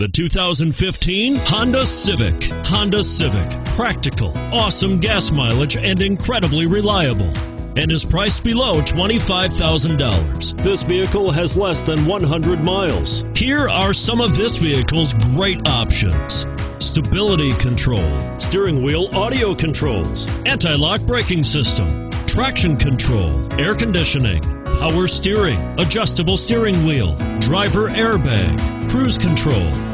The 2015 Honda Civic. Honda Civic. Practical, awesome gas mileage, and incredibly reliable. And is priced below $25,000. This vehicle has less than 100 miles. Here are some of this vehicle's great options stability control, steering wheel audio controls, anti lock braking system, traction control, air conditioning power steering, adjustable steering wheel, driver airbag, cruise control,